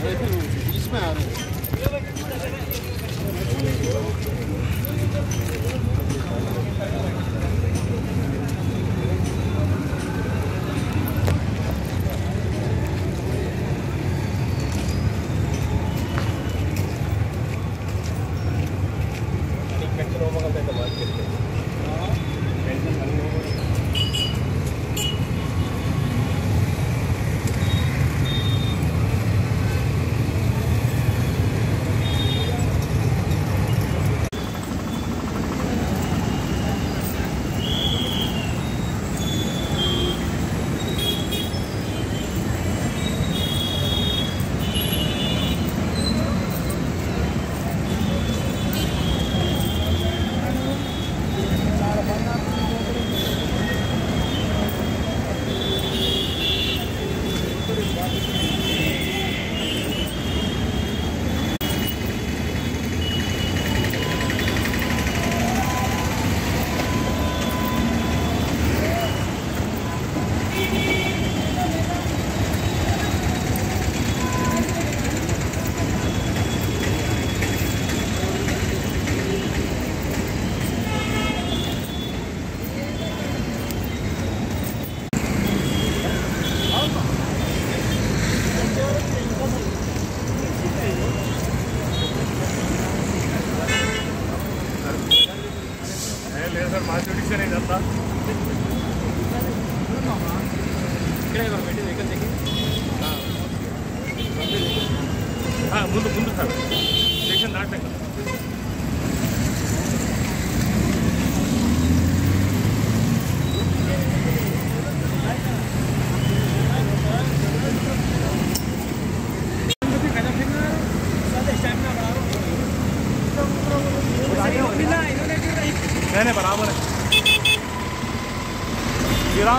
इसमें आ ಹಾಂ. ಮುಂದೆ ಮುಂದೆ ಸರ್ ಸೆಕ್ಷನ್ ದಾಟಬೇಕು.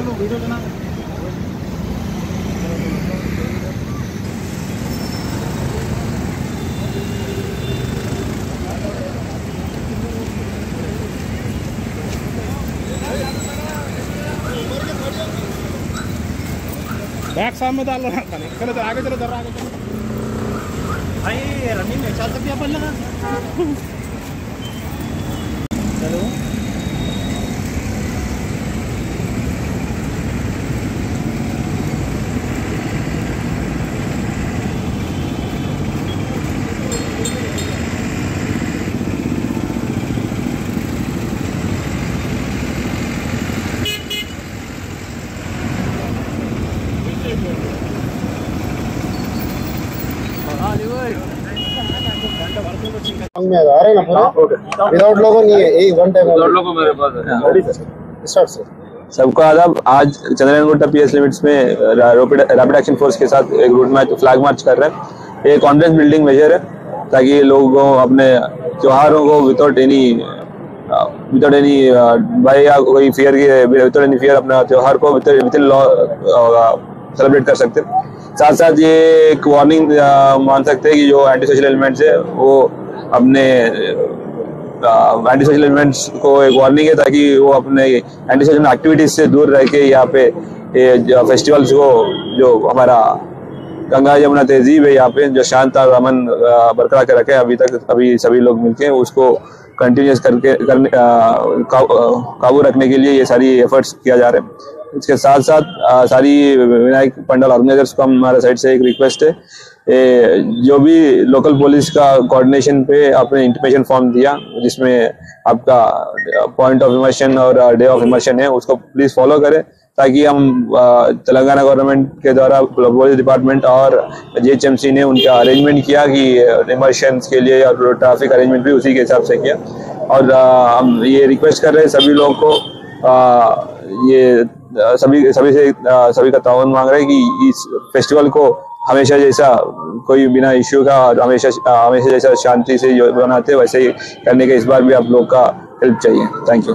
बना वीडियो बना बैक साइड में तो डाल रहा था चलो तो आगे चलो जरा आगे चलो। भाई रनिंग में चल सकते अपन ना चलो। आ सबको आदाब। आज चंद्रनगुट्टा पीएस लिमिट्स में रैपिड एक्शन फोर्स के साथ एक रूट मैच फ्लैग मार्च कर रहे हैं। ये कॉन्फिडेंस बिल्डिंग मेजर है, ताकि लोगों अपने त्योहारों को विदाउट एनी विदाउट एनी भाई या कोई फियर विदाउट एनी फियर अपना त्योहार को विद लॉ सेलिब्रेट कर सकते हैं। साथ साथ ये एक वार्निंग मान सकते हैं कि जो एंटी सोशल एलिमेंट्स है, वो अपने एंटी सोशल एलिमेंट्स को एक वार्निंग है ताकि वो अपने एंटी सोशल एक्टिविटीज़ से दूर रह के यहाँ पे फेस्टिवल्स को, जो हमारा गंगा यमुना तहजीब है, यहाँ पे जो शांत और अमन बरकरार के रखे। अभी तक अभी सभी लोग मिलके उसको कंटिन्यूस करके, करने काबू रखने के लिए ये सारी एफर्ट्स किया जा रहे हैं। इसके साथ साथ सारी विनायक पंडाल ऑर्गेनाइजर्स को हमारे साइड से एक रिक्वेस्ट है। ए, जो भी लोकल पुलिस का कोऑर्डिनेशन पे आपने इंटीमेशन फॉर्म दिया जिसमें आपका पॉइंट ऑफ़ इमर्शन और डे ऑफ़ इमर्शन है उसको प्लीज़ फॉलो करें ताकि हम तेलंगाना गवर्नमेंट के द्वारा पुलिस डिपार्टमेंट और जीएचएमसी ने उनका अरेंजमेंट किया कि इमर्शन के लिए और ट्रैफ़िक अरेंजमेंट भी उसी के हिसाब से किया। और हम ये रिक्वेस्ट कर रहे हैं सभी लोगों को अ, ये सभी सभी से सभी का तावन मांग रहे हैं कि इस फेस्टिवल को हमेशा जैसा, कोई बिना इश्यू का, हमेशा हमेशा जैसा शांति से जो बनाते वैसे ही करने के इस बार भी आप लोग का हेल्प चाहिए। Thank you